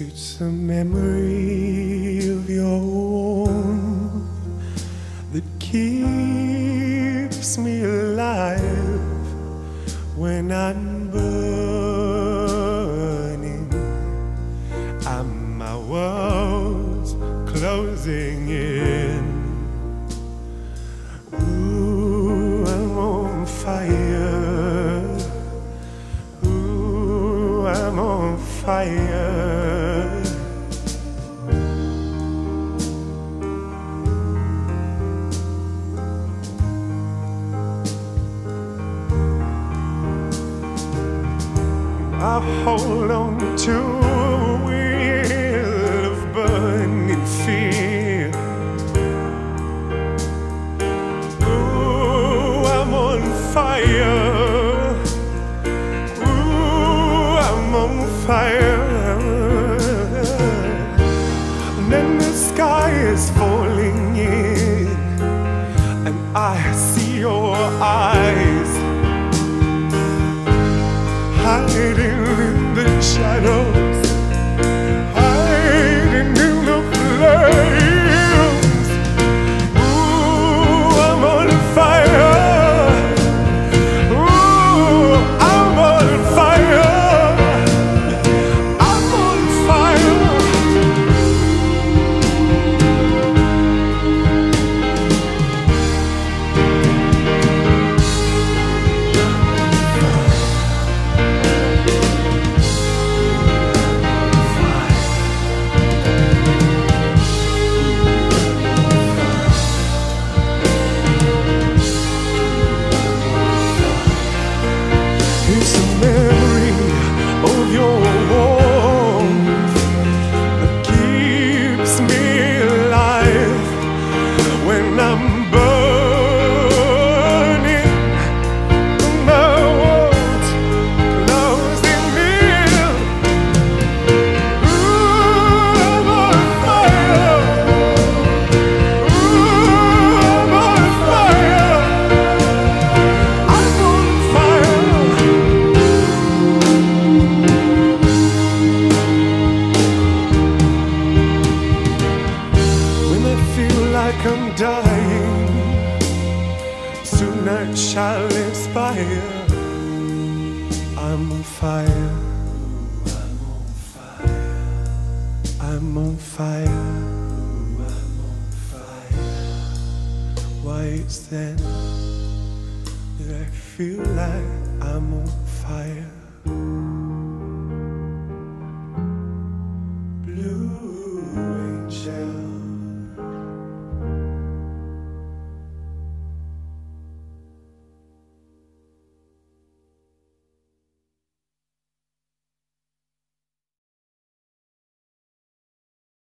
It's a memory of your warmth that keeps me alive when I'm burning. And my world's closing I'm on fire. I hold on to a wheel of burning fear. Sky is falling in, and I see your eyes hiding in the shadows, your dying, soon I shall inspire. I'm on fire. I'm on fire. I'm on fire. I'm on fire. Why it's then that I feel like I'm on fire?